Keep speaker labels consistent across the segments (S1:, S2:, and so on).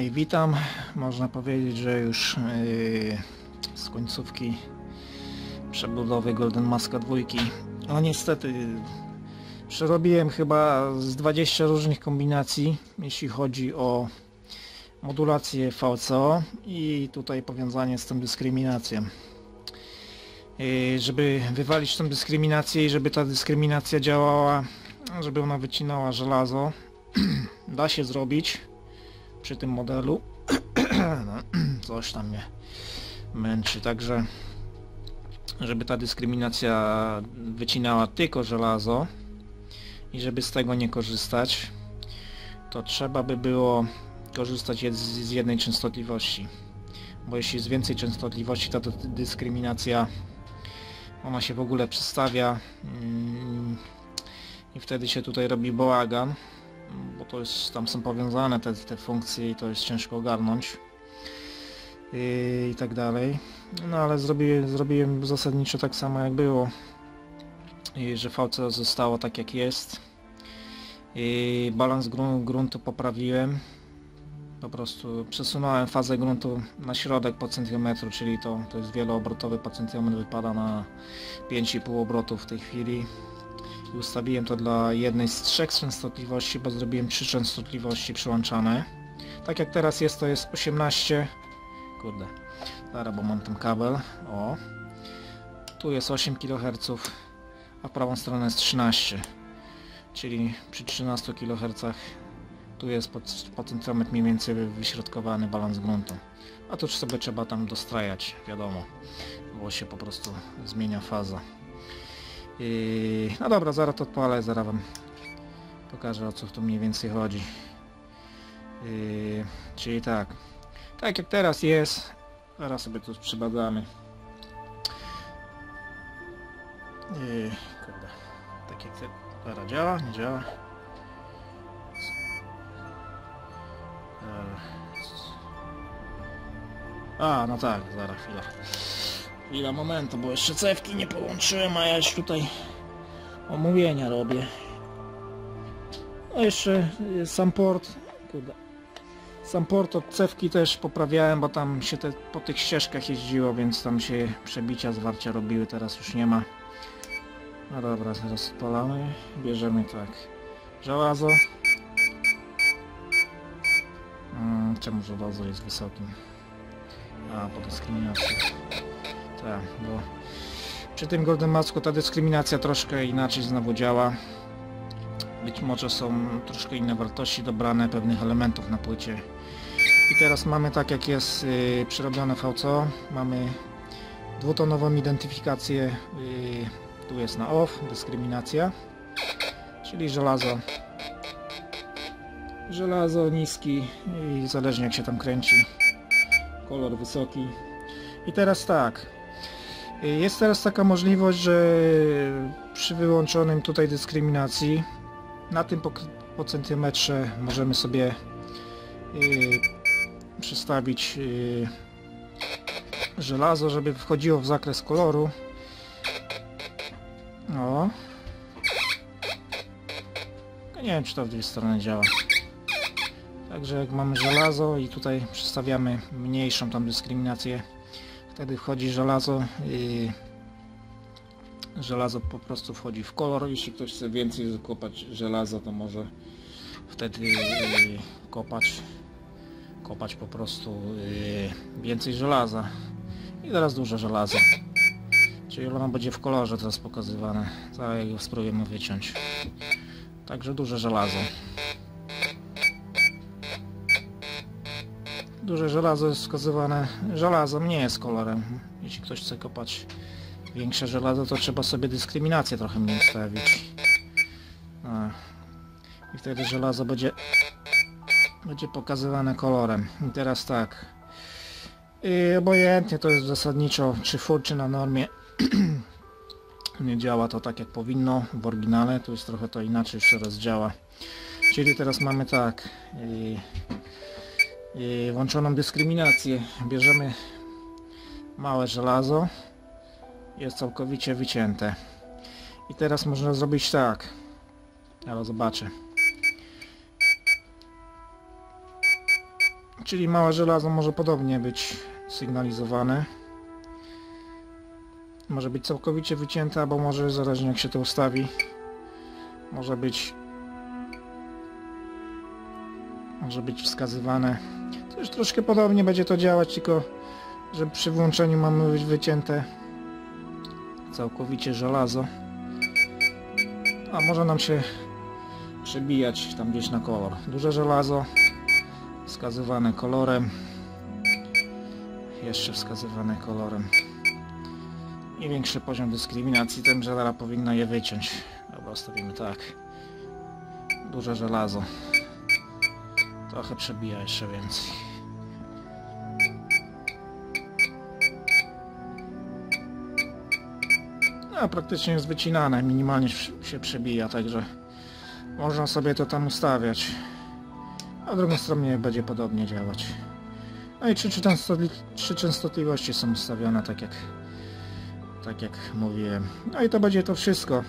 S1: i witam. Można powiedzieć, że już yy, z końcówki przebudowy Golden Maska 2. No niestety przerobiłem chyba z 20 różnych kombinacji, jeśli chodzi o modulację VCO i tutaj powiązanie z tą dyskryminacją. Yy, żeby wywalić tą dyskryminację i żeby ta dyskryminacja działała, żeby ona wycinała żelazo, da się zrobić przy tym modelu. no, coś tam mnie męczy, także żeby ta dyskryminacja wycinała tylko żelazo i żeby z tego nie korzystać, to trzeba by było korzystać z, jednej częstotliwości. Bo jeśli jest więcej częstotliwości, to, to dyskryminacja ona się w ogóle przestawia mm, i wtedy się tutaj robi bałagan bo to jest, tam są powiązane te, te funkcje i to jest ciężko ogarnąć i, i tak dalej. No ale zrobiłem, zrobiłem zasadniczo tak samo jak było, I, że VC zostało tak jak jest. I balans grun gruntu poprawiłem. Po prostu przesunąłem fazę gruntu na środek po centymetru, czyli to, to jest wieloobrotowy po centymetr, wypada na 5,5 obrotów w tej chwili ustawiłem to dla jednej z trzech częstotliwości, bo zrobiłem trzy częstotliwości przyłączane. Tak jak teraz jest, to jest 18... Kurde, zaraz, bo mam ten kabel. O. Tu jest 8 kHz, a w prawą stronę jest 13. Czyli przy 13 kHz tu jest pod, pod centrometr mniej więcej wyśrodkowany balans gruntu. A tu sobie trzeba tam dostrajać, wiadomo, bo się po prostu zmienia faza. I... No dobra, zaraz to odpalę, zaraz wam pokażę o co tu mniej więcej chodzi. I... Czyli tak, tak jak teraz jest, zaraz sobie tu przebadamy. I... Kurde, tak jak te... Zaraz działa, nie działa. A, no tak, zaraz chwila. Chwila momentu, bo jeszcze cewki nie połączyłem, a ja już tutaj omówienia robię. No jeszcze sam port, kurde. Sam port od cewki też poprawiałem, bo tam się te, po tych ścieżkach jeździło, więc tam się przebicia, zwarcia robiły, teraz już nie ma. No dobra, teraz odpalamy, bierzemy tak żelazo. Hmm, czemu żelazo jest wysokim? A, po dyskryminacji. Tak, bo przy tym Golden Masku ta dyskryminacja troszkę inaczej znowu działa. Być może są troszkę inne wartości dobrane pewnych elementów na płycie. I teraz mamy tak jak jest yy, przerobione VCO, mamy dwutonową identyfikację, yy, tu jest na off, dyskryminacja, czyli żelazo. Żelazo niski i zależnie jak się tam kręci. Kolor wysoki. I teraz tak jest teraz taka możliwość, że przy wyłączonym tutaj dyskryminacji na tym po, po centymetrze możemy sobie yy, przestawić yy, żelazo, żeby wchodziło w zakres koloru. O. Nie wiem, czy to w dwie strony działa. Także jak mamy żelazo i tutaj przestawiamy mniejszą tam dyskryminację Wtedy wchodzi żelazo i żelazo po prostu wchodzi w kolor. Jeśli ktoś chce więcej kopać żelaza, to może wtedy y, kopać kopać po prostu y, więcej żelaza. I teraz duże żelazo. Czyli ono będzie w kolorze teraz pokazywane. Zaraz go spróbujemy wyciąć także duże żelazo duże żelazo jest wskazywane. Żelazo nie jest kolorem. Jeśli ktoś chce kopać większe żelazo, to trzeba sobie dyskryminację trochę mniej stawić. I wtedy żelazo będzie będzie pokazywane kolorem. I teraz tak. I obojętnie to jest zasadniczo czy full, czy na normie. nie działa to tak jak powinno w oryginale. Tu jest trochę to inaczej jeszcze raz działa. Czyli teraz mamy tak. I włączoną dyskryminację. Bierzemy małe żelazo. Jest całkowicie wycięte. I teraz można zrobić tak. Ja zobaczę. czyli małe żelazo może podobnie być sygnalizowane. Może być całkowicie wycięte, albo może zależnie jak się to ustawi. Może być może być wskazywane. To już troszkę podobnie będzie to działać, tylko że przy włączeniu mamy być wycięte całkowicie żelazo. A może nam się przebijać tam gdzieś na kolor. Duże żelazo wskazywane kolorem. Jeszcze wskazywane kolorem. I większy poziom dyskryminacji. Ten żelera powinna je wyciąć. Dobra, stawimy tak. Duże żelazo. Trochę przebija jeszcze więcej. No, praktycznie jest wycinane, minimalnie się przebija, także można sobie to tam ustawiać. A drugą stronę będzie podobnie działać. No i częstotli trzy częstotliwości są ustawione, tak jak, tak jak mówiłem. No i to będzie to wszystko.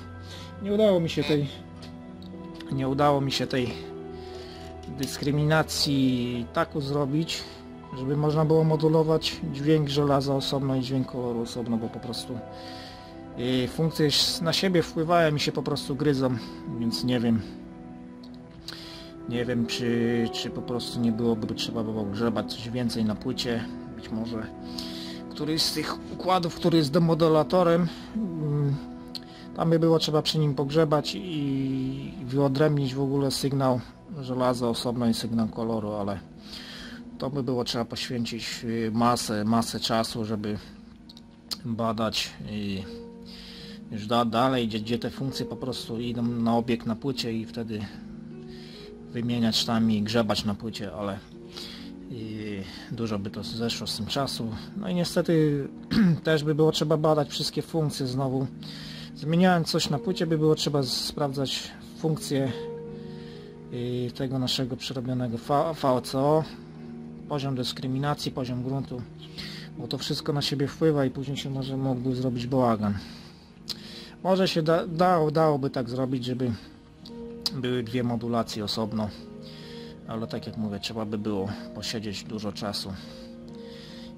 S1: Nie udało mi się tej nie udało mi się tej dyskryminacji taku zrobić, żeby można było modulować dźwięk żelaza osobno i dźwięk koloru osobno, bo po prostu y, funkcje na siebie wpływają i się po prostu gryzą, więc nie wiem. Nie wiem czy, czy po prostu nie byłoby trzeba było grzebać coś więcej na płycie. Być może któryś z tych układów, który jest demodulatorem mm, tam by było trzeba przy nim pogrzebać i wyodrębnić w ogóle sygnał żelaza osobno i sygnał koloru, ale to by było trzeba poświęcić y, masę, masę czasu, żeby badać i już da, dalej, gdzie, gdzie te funkcje po prostu idą na obiekt na płycie i wtedy wymieniać tam i grzebać na płycie, ale dużo by to zeszło z tym czasu. No i niestety też by było trzeba badać wszystkie funkcje znowu. Zmieniając coś na płycie by było trzeba sprawdzać funkcje tego naszego przerobionego VCO, poziom dyskryminacji, poziom gruntu, bo to wszystko na siebie wpływa i później się może mógłby zrobić bałagan. Może się da, dało, dałoby tak zrobić, żeby były dwie modulacje osobno, ale tak jak mówię, trzeba by było posiedzieć dużo czasu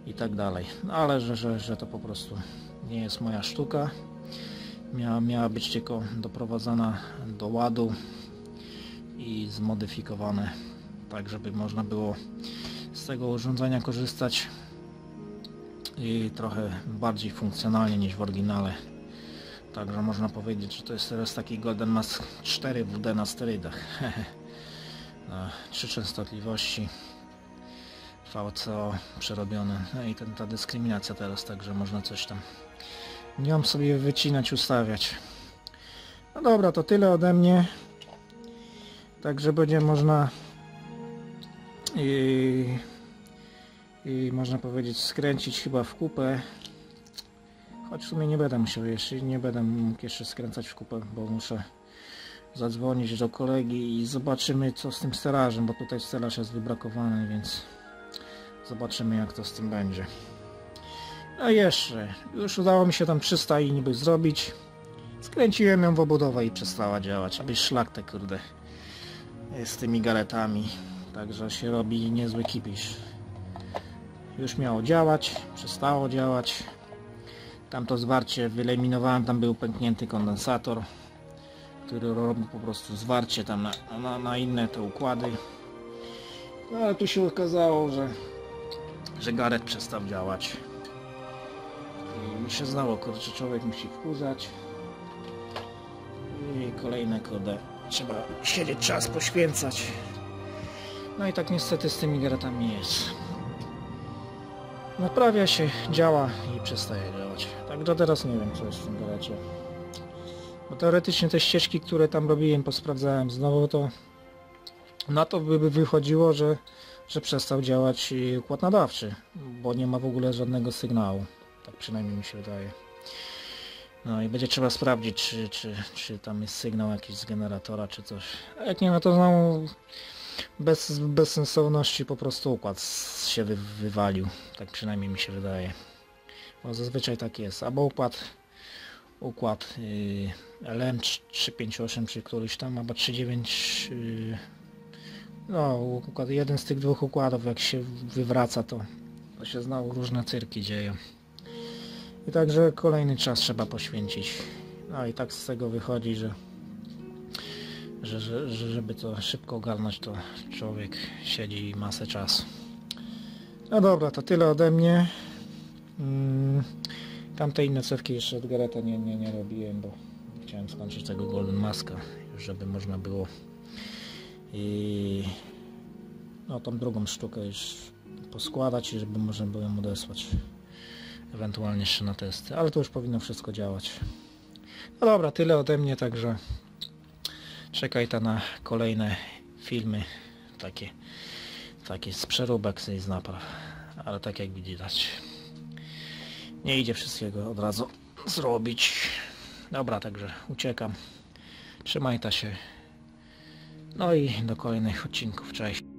S1: i tak dalej. No ale że, że, że to po prostu nie jest moja sztuka. Miała, miała być tylko doprowadzona do ładu i zmodyfikowane tak, żeby można było z tego urządzenia korzystać i trochę bardziej funkcjonalnie niż w oryginale. Także można powiedzieć, że to jest teraz taki Golden Mask 4 WD na sterydach. na trzy częstotliwości VCO przerobione. No i ten, ta dyskryminacja teraz, także można coś tam nią sobie wycinać, ustawiać. No dobra, to tyle ode mnie. Także będzie można i, i można powiedzieć skręcić chyba w kupę choć w sumie nie będę musiał jeszcze nie będę mógł jeszcze skręcać w kupę bo muszę zadzwonić do kolegi i zobaczymy co z tym stelażem bo tutaj stelaż jest wybrakowany więc zobaczymy jak to z tym będzie a jeszcze już udało mi się tam 300 i niby zrobić. Skręciłem ją w obudowę i przestała działać. Aby szlak te kurde z tymi galetami. Także się robi niezły kipisz. Już miało działać przestało działać. Tamto zwarcie wyeliminowałem tam był pęknięty kondensator który robi po prostu zwarcie tam na, na, na inne te układy. No ale tu się okazało, że że garet przestał działać mi się znało, kurczę, człowiek musi wkurzać. I kolejne kode trzeba siedzieć czas poświęcać. No i tak niestety z tymi garetami jest. Naprawia się, działa i przestaje działać. Także teraz nie wiem co jest w tym garecie bo teoretycznie te ścieżki, które tam robiłem, posprawdzałem znowu to na to by wychodziło, że, że przestał działać układ nadawczy, bo nie ma w ogóle żadnego sygnału. Tak przynajmniej mi się wydaje. No i będzie trzeba sprawdzić, czy, czy, czy tam jest sygnał jakiś z generatora, czy coś. A jak nie ma, to znowu bez, sensowności po prostu układ się wy, wywalił. Tak przynajmniej mi się wydaje. Bo zazwyczaj tak jest. Albo układ układ yy, LM358 czy któryś tam, albo 39 yy, No, układ, jeden z tych dwóch układów jak się wywraca to, to się znowu różne cyrki dzieją. I także kolejny czas trzeba poświęcić. No i tak z tego wychodzi, że, że, że, że żeby to szybko ogarnąć to człowiek siedzi masę czasu. No dobra, to tyle ode mnie. Mm, tamte inne cewki jeszcze od Gareta nie, nie, nie robiłem, bo chciałem skończyć tego Golden Maska, żeby można było i no tą drugą sztukę już poskładać i żeby można było ją odesłać ewentualnie jeszcze na testy, ale to już powinno wszystko działać. No dobra, tyle ode mnie, także czekaj ta na kolejne filmy takie takie z przeróbek z napraw, ale tak jak widać nie idzie wszystkiego od razu zrobić. Dobra, także uciekam. Trzymaj ta się. No i do kolejnych odcinków. Cześć.